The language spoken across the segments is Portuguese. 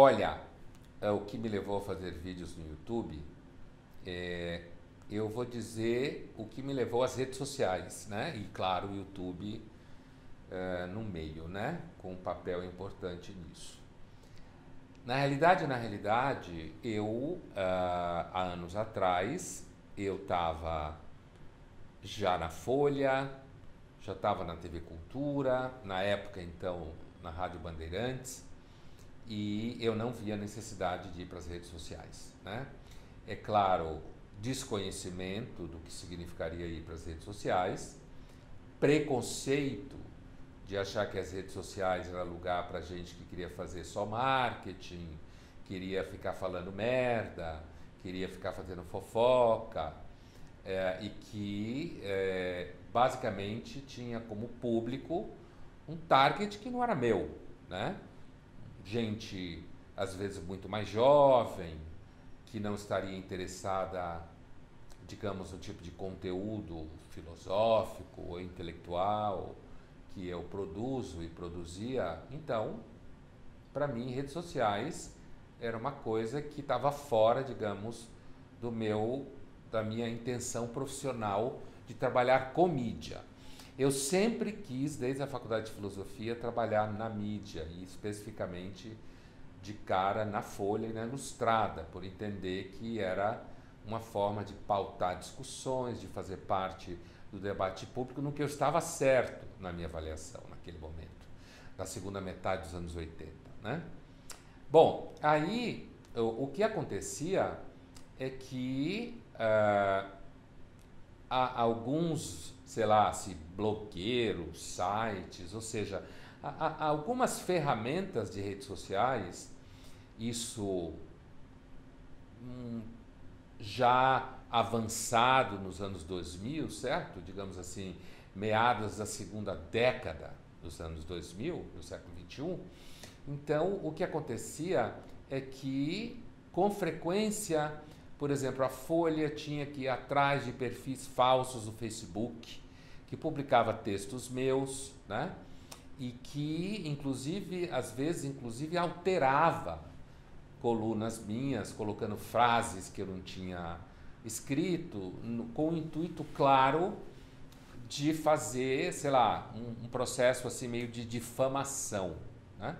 Olha, é, o que me levou a fazer vídeos no YouTube, é, eu vou dizer o que me levou às redes sociais, né? E claro, o YouTube é, no meio, né? Com um papel importante nisso. Na realidade, na realidade, eu ah, há anos atrás eu estava já na Folha, já estava na TV Cultura, na época então na Rádio Bandeirantes, e eu não via necessidade de ir para as redes sociais. Né? É claro, desconhecimento do que significaria ir para as redes sociais, preconceito de achar que as redes sociais era lugar para gente que queria fazer só marketing, queria ficar falando merda, queria ficar fazendo fofoca, é, e que é, basicamente tinha como público um target que não era meu, né? Gente às vezes muito mais jovem, que não estaria interessada, digamos, no tipo de conteúdo filosófico ou intelectual que eu produzo e produzia. Então, para mim, redes sociais era uma coisa que estava fora, digamos, do meu da minha intenção profissional de trabalhar com mídia. Eu sempre quis, desde a faculdade de filosofia, trabalhar na mídia e especificamente de cara na Folha e na Ilustrada, por entender que era uma forma de pautar discussões, de fazer parte do debate público, no que eu estava certo na minha avaliação naquele momento, na segunda metade dos anos 80. Né? Bom, aí o, que acontecia é que uh, alguns, sei lá, se bloqueiros, sites, ou seja, algumas ferramentas de redes sociais, isso hum, já avançado nos anos 2000, certo? Digamos assim, meados da segunda década dos anos 2000, do século 21. Então, o que acontecia é que, com frequência, por exemplo, a Folha tinha que ir atrás de perfis falsos no Facebook, que publicava textos meus, né? E que, inclusive, às vezes, inclusive, alterava colunas minhas, colocando frases que eu não tinha escrito, com o intuito claro de fazer, sei lá, um, um processo assim meio de difamação, né?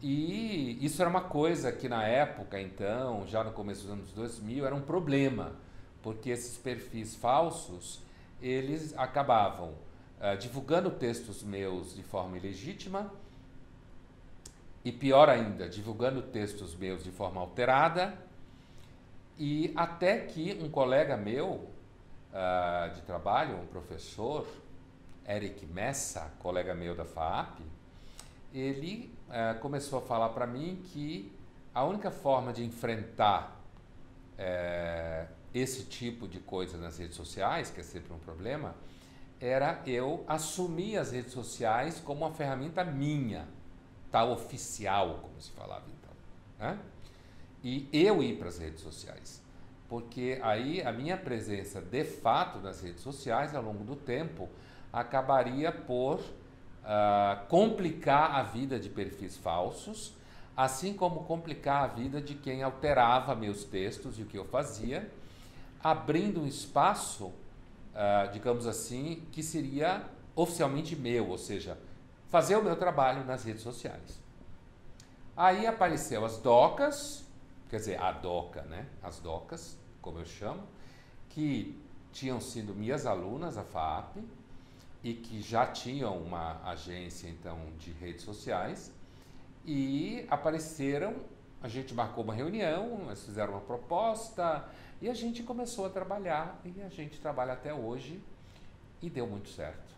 E isso era uma coisa que na época, então, já no começo dos anos 2000, era um problema, porque esses perfis falsos, eles acabavam uh, divulgando textos meus de forma ilegítima e pior ainda, divulgando textos meus de forma alterada. E até que um colega meu uh, de trabalho, um professor, Eric Messa, colega meu da FAAP, ele é, começou a falar para mim que a única forma de enfrentar é, esse tipo de coisa nas redes sociais, que é sempre um problema, era eu assumir as redes sociais como uma ferramenta minha, tal oficial, como se falava então. Né? E eu ir para as redes sociais. Porque aí a minha presença de fato nas redes sociais, ao longo do tempo, acabaria por uh, complicar a vida de perfis falsos, assim como complicar a vida de quem alterava meus textos e o que eu fazia, abrindo um espaço, uh, digamos assim, que seria oficialmente meu, ou seja, fazer o meu trabalho nas redes sociais. Aí apareceu as docas, quer dizer, a doca, né? As docas, como eu chamo, que tinham sido minhas alunas, a FAP, e que já tinham uma agência então de redes sociais e apareceram, a gente marcou uma reunião, eles fizeram uma proposta e a gente começou a trabalhar e a gente trabalha até hoje e deu muito certo.